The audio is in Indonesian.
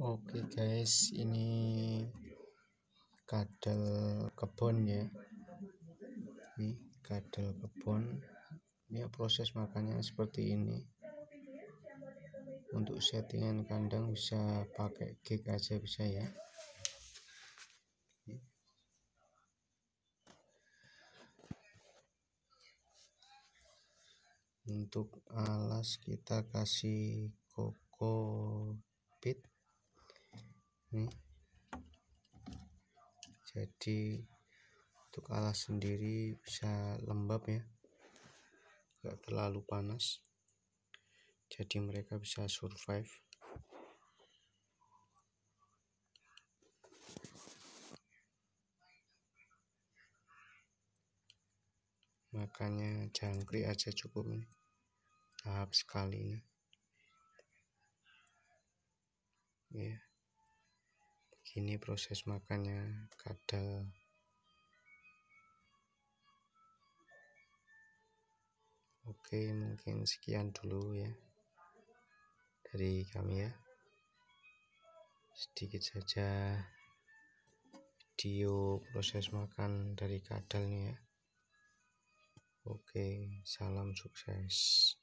Oke guys, ini kadal kebun ya. Ini kadal kebun. Ini proses makannya seperti ini. Untuk settingan kandang bisa pakai gig aja bisa ya. Untuk alas kita kasih koko pit jadi untuk alas sendiri bisa lembab ya. Gak terlalu panas. Jadi mereka bisa survive. Makanya jangkrik aja cukup nih. Tahap sekali nih ya Gini proses makannya kadal. Oke, mungkin sekian dulu ya dari kami ya. Sedikit saja video proses makan dari kadal nih ya. Oke, salam sukses.